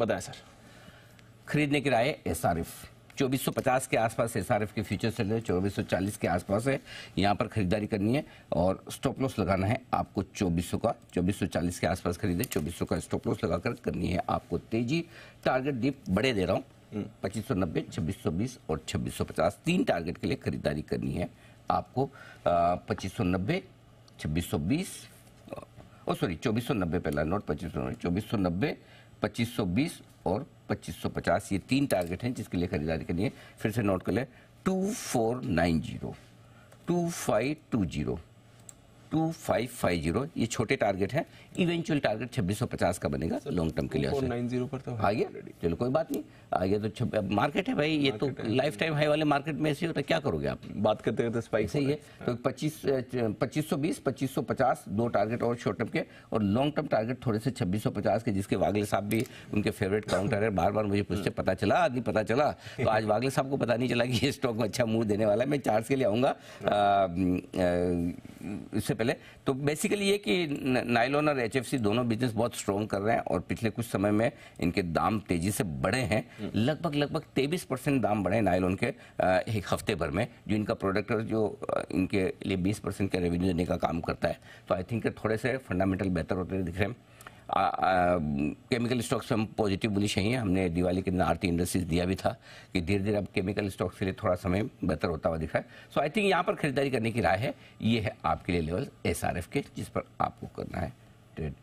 बताएँ सर। खरीदने की राय एस आर एफ़ 2450 के आसपास एस आर एफ़ के फ्यूचर चल रहे चौबीस सौ चालीस के आसपास है। यहाँ पर खरीदारी करनी है और स्टॉप लॉस लगाना है आपको 2400 का 2440 के आसपास खरीदे 2400 का स्टॉप लॉस लगाकर करनी है आपको तेज़ी। टारगेट डीप बड़े दे रहा हूँ। पच्चीस सौ नब्बे छब्बीस सौ बीस और छब्बीस सौ पचास तीन टारगेट के लिए खरीदारी करनी है आपको। पच्चीस सौ नब्बे छब्बीस सौ बीस सॉरी चौबीस सौ नब्बे पहला नोट पच्चीस सौ चौबीस सौ नब्बे पच्चीस सौ बीस और पच्चीस सौ पचास, ये तीन टारगेट हैं जिसके लिए खरीदारी करनी है। फिर से नोट कर ले two four nine zero two five two zero two five five zero ये छोटे टारगेट हैं। इवेंचुअल टारगेट छब्बीस सौ पचास का बनेगा लॉन्ग टर्म के लिए नाइन ज़ीरो पर तो है आ गया चलो कोई बात नहीं। आ गया तो मार्केट है भाई ये तो लाइफ टाइम हाई वाले मार्केट में ऐसे होता है। क्या करोगे आप? बात करते करते स्पाइक ऐसे ही है। तो पच्चीस पच्चीस सौ बीस पच्चीस सौ पचास दो टारगेट और शॉर्ट टर्म के। और लॉन्ग टर्म टारगेट थोड़े से छब्बीस सौ पचास के जिसके वागले साहब भी उनके फेवरेट काउंटर है। बार बार मुझे पूछते पता चला? आदमी पता चला? तो आज वागले साहब को पता नहीं चला कि ये स्टॉक में अच्छा मूव देने वाला है। मैं चार्ज के लिए आऊँगा। इससे पहले तो बेसिकली ये कि नाइलॉन और एचएफसी दोनों बिज़नेस बहुत स्ट्रॉन्ग कर रहे हैं और पिछले कुछ समय में इनके दाम तेज़ी से बढ़े हैं। लगभग लगभग तेईस परसेंट दाम बढ़े हैं नाइलॉन के एक हफ़्ते भर में जो इनका प्रोडक्ट जो इनके लिए बीस परसेंट का रेवेन्यू देने का काम करता है। तो आई थिंक थोड़े से फंडामेंटल बेहतर होते दिख रहे हैं। केमिकल स्टॉक्स में हम पॉजिटिव बुलिश हैं। हमने दिवाली के दिन आरती इंडस्ट्रीज़ दिया भी था कि धीरे धीरे अब केमिकल स्टॉक्स के लिए थोड़ा समय बेहतर होता हुआ दिख रहा है। सो आई थिंक यहाँ पर खरीदारी करने की राय है। ये है आपके लिए लेवल एस के, जिस पर आपको करना है ट्रेड